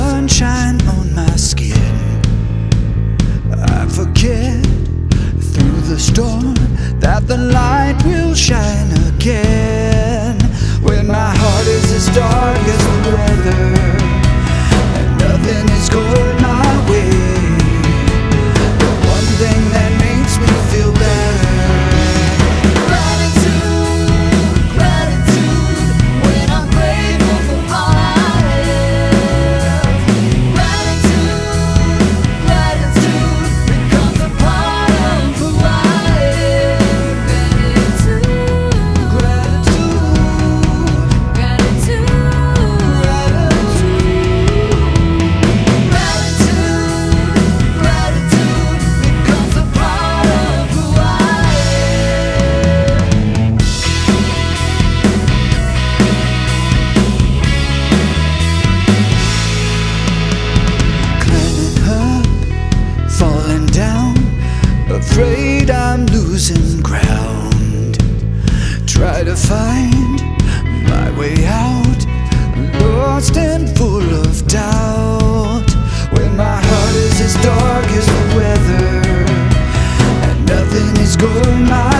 sunshine on my skin. I forget through the storm that the light will shine again. When my heart is as dark as to find my way out, lost and full of doubt. When my heart is as dark as the weather, and nothing is going my